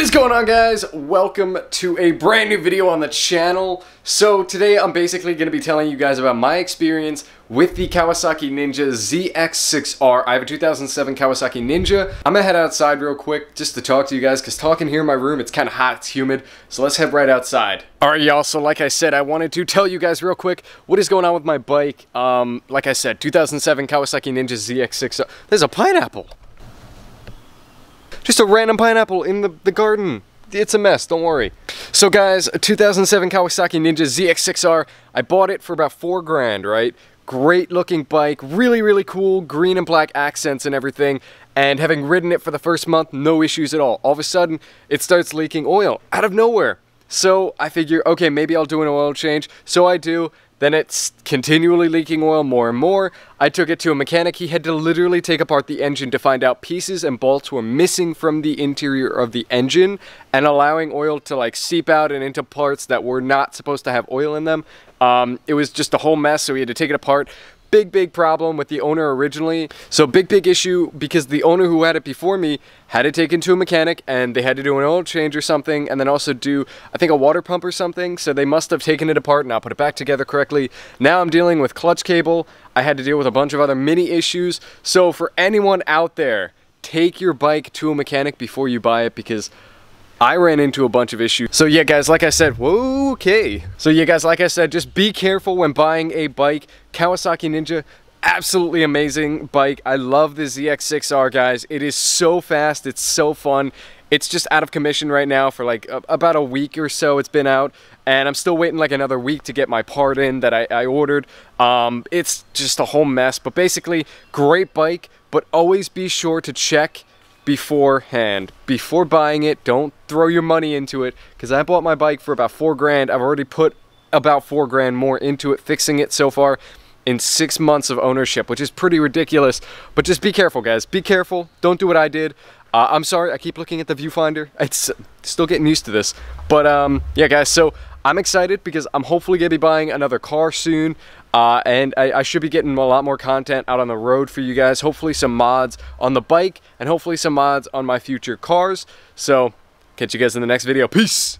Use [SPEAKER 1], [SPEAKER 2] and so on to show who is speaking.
[SPEAKER 1] is going on guys? Welcome to a brand new video on the channel. So today I'm basically going to be telling you guys about my experience with the Kawasaki Ninja ZX6R. I have a 2007 Kawasaki Ninja. I'm going to head outside real quick just to talk to you guys because talking here in my room it's kind of hot, it's humid. So let's head right outside. Alright y'all, so like I said, I wanted to tell you guys real quick what is going on with my bike. Um, like I said, 2007 Kawasaki Ninja ZX6R. There's a pineapple. Just a random pineapple in the, the garden. It's a mess, don't worry. So guys, a 2007 Kawasaki Ninja ZX6R, I bought it for about four grand, right? Great looking bike, really, really cool, green and black accents and everything. And having ridden it for the first month, no issues at all. All of a sudden, it starts leaking oil out of nowhere. So I figure, okay, maybe I'll do an oil change. So I do, then it's continually leaking oil more and more. I took it to a mechanic. He had to literally take apart the engine to find out pieces and bolts were missing from the interior of the engine and allowing oil to like seep out and into parts that were not supposed to have oil in them. Um, it was just a whole mess, so we had to take it apart, big, big problem with the owner originally. So big, big issue because the owner who had it before me had it taken to a mechanic and they had to do an oil change or something and then also do, I think, a water pump or something. So they must have taken it apart and not put it back together correctly. Now I'm dealing with clutch cable. I had to deal with a bunch of other mini issues. So for anyone out there, take your bike to a mechanic before you buy it because I ran into a bunch of issues. So yeah, guys, like I said, okay. So yeah, guys, like I said, just be careful when buying a bike. Kawasaki Ninja, absolutely amazing bike. I love the ZX6R, guys. It is so fast. It's so fun. It's just out of commission right now for like a, about a week or so it's been out and I'm still waiting like another week to get my part in that I, I ordered. Um, it's just a whole mess, but basically great bike, but always be sure to check beforehand. Before buying it, don't throw your money into it because I bought my bike for about four grand. I've already put about four grand more into it, fixing it so far in six months of ownership, which is pretty ridiculous. But just be careful, guys. Be careful. Don't do what I did. Uh, I'm sorry, I keep looking at the viewfinder. It's still getting used to this. But um, yeah, guys, so I'm excited because I'm hopefully going to be buying another car soon. Uh, and I, I, should be getting a lot more content out on the road for you guys. Hopefully some mods on the bike and hopefully some mods on my future cars. So catch you guys in the next video. Peace!